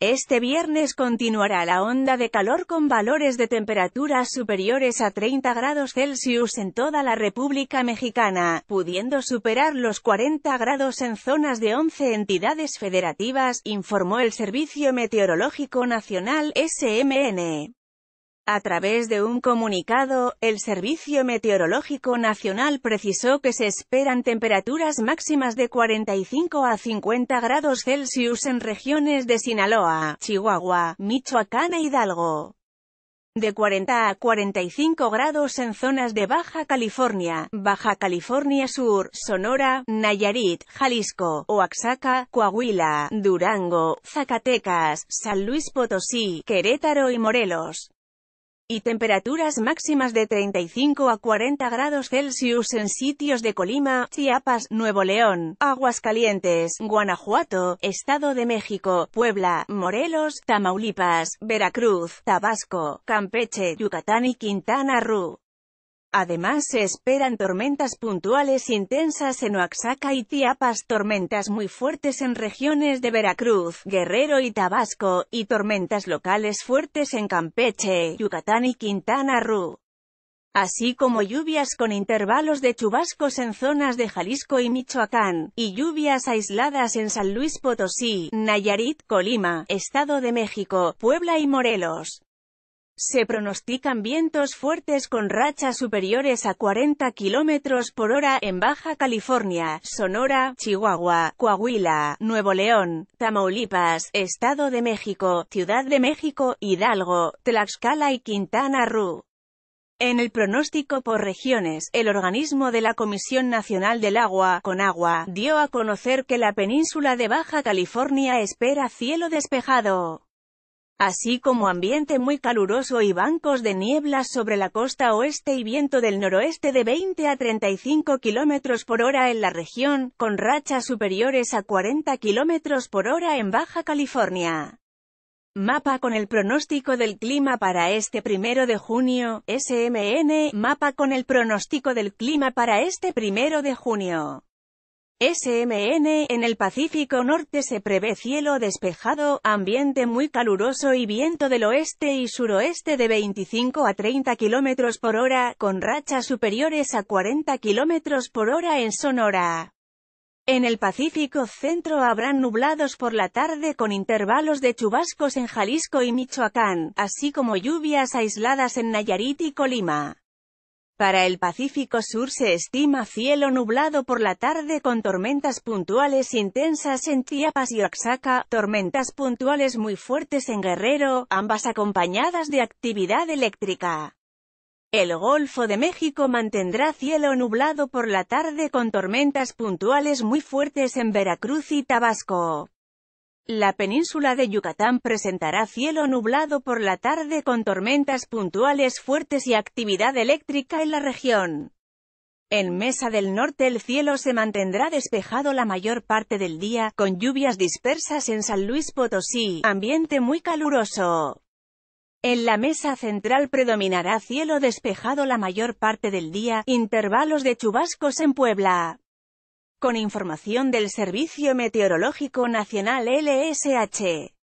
Este viernes continuará la onda de calor con valores de temperaturas superiores a 30 grados Celsius en toda la República Mexicana, pudiendo superar los 40 grados en zonas de 11 entidades federativas, informó el Servicio Meteorológico Nacional SMN. A través de un comunicado, el Servicio Meteorológico Nacional precisó que se esperan temperaturas máximas de 45 a 50 grados Celsius en regiones de Sinaloa, Chihuahua, Michoacán e Hidalgo. De 40 a 45 grados en zonas de Baja California, Baja California Sur, Sonora, Nayarit, Jalisco, Oaxaca, Coahuila, Durango, Zacatecas, San Luis Potosí, Querétaro y Morelos y temperaturas máximas de 35 a 40 grados Celsius en sitios de Colima, Chiapas, Nuevo León, Aguascalientes, Guanajuato, Estado de México, Puebla, Morelos, Tamaulipas, Veracruz, Tabasco, Campeche, Yucatán y Quintana Roo. Además se esperan tormentas puntuales intensas en Oaxaca y Chiapas, tormentas muy fuertes en regiones de Veracruz, Guerrero y Tabasco, y tormentas locales fuertes en Campeche, Yucatán y Quintana Roo. Así como lluvias con intervalos de chubascos en zonas de Jalisco y Michoacán, y lluvias aisladas en San Luis Potosí, Nayarit, Colima, Estado de México, Puebla y Morelos. Se pronostican vientos fuertes con rachas superiores a 40 km por hora en Baja California, Sonora, Chihuahua, Coahuila, Nuevo León, Tamaulipas, Estado de México, Ciudad de México, Hidalgo, Tlaxcala y Quintana Roo. En el pronóstico por regiones, el organismo de la Comisión Nacional del Agua, Conagua, dio a conocer que la península de Baja California espera cielo despejado así como ambiente muy caluroso y bancos de nieblas sobre la costa oeste y viento del noroeste de 20 a 35 km por hora en la región, con rachas superiores a 40 km por hora en Baja California. Mapa con el pronóstico del clima para este primero de junio, SMN, mapa con el pronóstico del clima para este primero de junio. SMN, en el Pacífico Norte se prevé cielo despejado, ambiente muy caluroso y viento del oeste y suroeste de 25 a 30 km por hora, con rachas superiores a 40 km por hora en Sonora. En el Pacífico Centro habrán nublados por la tarde con intervalos de chubascos en Jalisco y Michoacán, así como lluvias aisladas en Nayarit y Colima. Para el Pacífico Sur se estima cielo nublado por la tarde con tormentas puntuales intensas en Chiapas y Oaxaca, tormentas puntuales muy fuertes en Guerrero, ambas acompañadas de actividad eléctrica. El Golfo de México mantendrá cielo nublado por la tarde con tormentas puntuales muy fuertes en Veracruz y Tabasco. La península de Yucatán presentará cielo nublado por la tarde con tormentas puntuales fuertes y actividad eléctrica en la región. En Mesa del Norte el cielo se mantendrá despejado la mayor parte del día, con lluvias dispersas en San Luis Potosí, ambiente muy caluroso. En la mesa central predominará cielo despejado la mayor parte del día, intervalos de chubascos en Puebla. Con información del Servicio Meteorológico Nacional LSH.